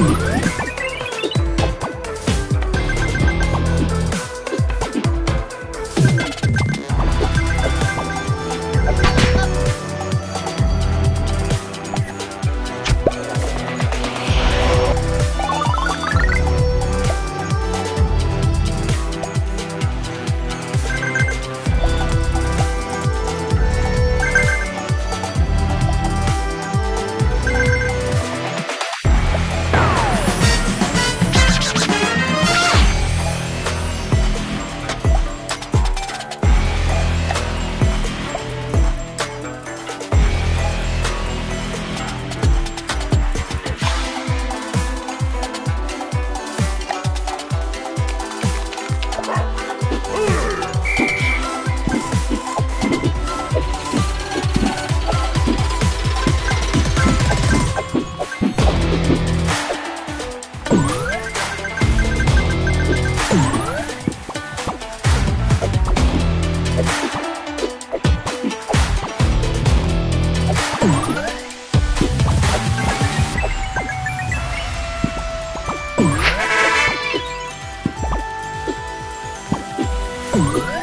Oh, Ooh.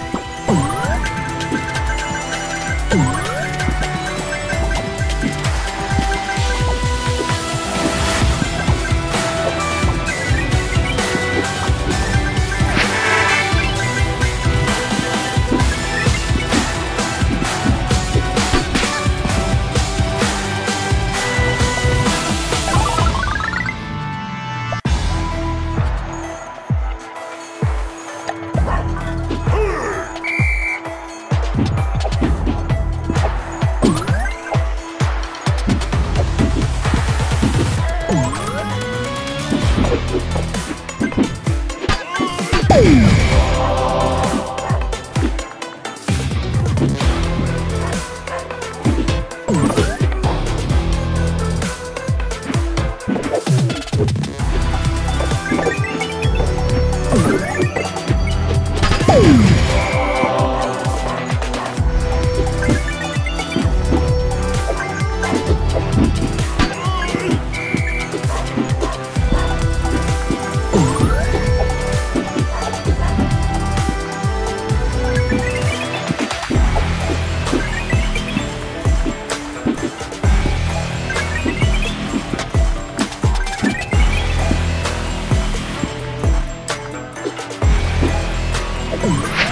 Woo! Ooh.